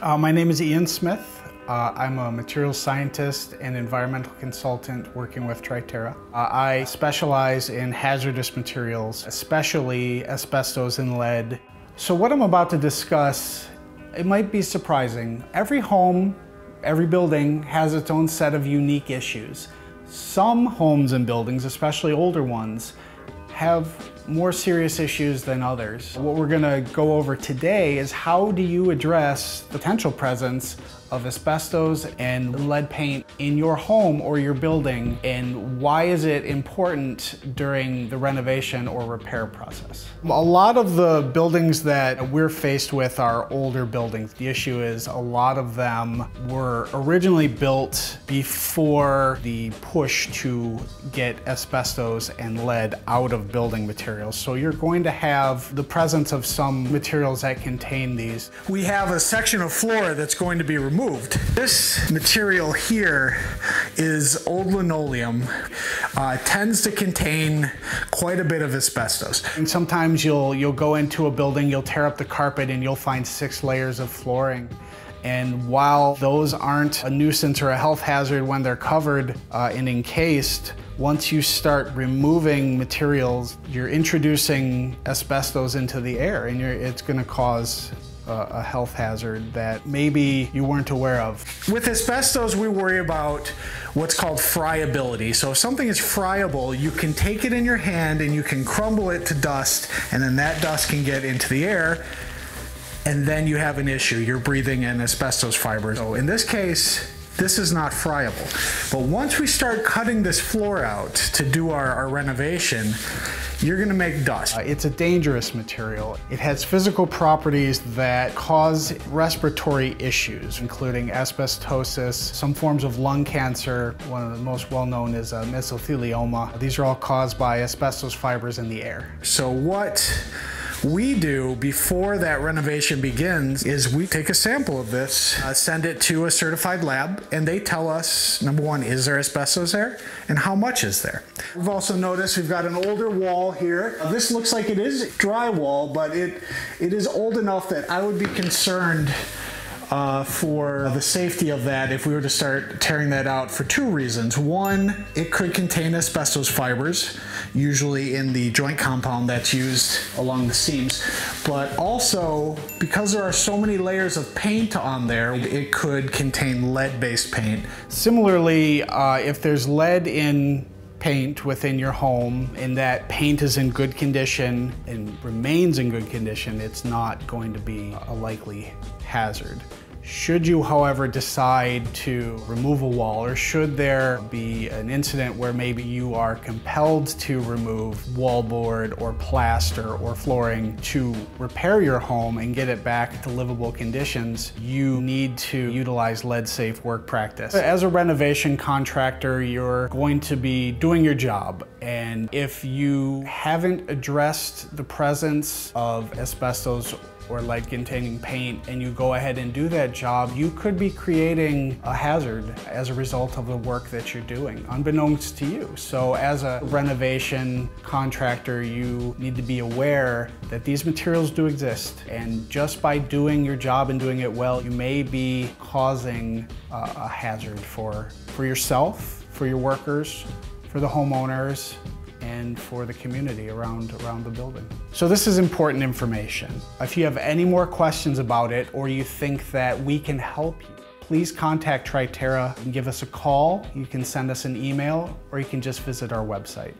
Uh, my name is Ian Smith. Uh, I'm a materials scientist and environmental consultant working with Triterra. Uh, I specialize in hazardous materials, especially asbestos and lead. So what I'm about to discuss, it might be surprising. Every home, every building has its own set of unique issues. Some homes and buildings, especially older ones, have more serious issues than others. What we're gonna go over today is how do you address potential presence of asbestos and lead paint in your home or your building and why is it important during the renovation or repair process? A lot of the buildings that we're faced with are older buildings. The issue is a lot of them were originally built before the push to get asbestos and lead out of building materials. So you're going to have the presence of some materials that contain these. We have a section of floor that's going to be removed removed. This material here is old linoleum. Uh, tends to contain quite a bit of asbestos. And sometimes you'll, you'll go into a building, you'll tear up the carpet and you'll find six layers of flooring. And while those aren't a nuisance or a health hazard when they're covered uh, and encased, once you start removing materials, you're introducing asbestos into the air and it's gonna cause a health hazard that maybe you weren't aware of. With asbestos, we worry about what's called friability. So if something is friable, you can take it in your hand and you can crumble it to dust, and then that dust can get into the air, and then you have an issue. You're breathing in asbestos fibers. So in this case, this is not friable. But once we start cutting this floor out to do our, our renovation, you're gonna make dust. Uh, it's a dangerous material. It has physical properties that cause respiratory issues, including asbestosis, some forms of lung cancer. One of the most well-known is uh, mesothelioma. These are all caused by asbestos fibers in the air. So what we do before that renovation begins is we take a sample of this, uh, send it to a certified lab, and they tell us, number one, is there asbestos there? And how much is there? We've also noticed we've got an older wall here. Uh, this looks like it is drywall, but it, it is old enough that I would be concerned uh, for the safety of that if we were to start tearing that out for two reasons. One, it could contain asbestos fibers, usually in the joint compound that's used along the seams, but also because there are so many layers of paint on there, it could contain lead-based paint. Similarly, uh, if there's lead in paint within your home and that paint is in good condition and remains in good condition, it's not going to be a likely hazard. Should you, however, decide to remove a wall or should there be an incident where maybe you are compelled to remove wallboard or plaster or flooring to repair your home and get it back to livable conditions, you need to utilize lead-safe work practice. As a renovation contractor, you're going to be doing your job and if you haven't addressed the presence of asbestos or lead containing paint and you go ahead and do that job, you could be creating a hazard as a result of the work that you're doing, unbeknownst to you. So as a renovation contractor, you need to be aware that these materials do exist. And just by doing your job and doing it well, you may be causing a, a hazard for, for yourself, for your workers, for the homeowners, and for the community around, around the building. So this is important information. If you have any more questions about it or you think that we can help you, please contact Triterra and give us a call. You can send us an email or you can just visit our website.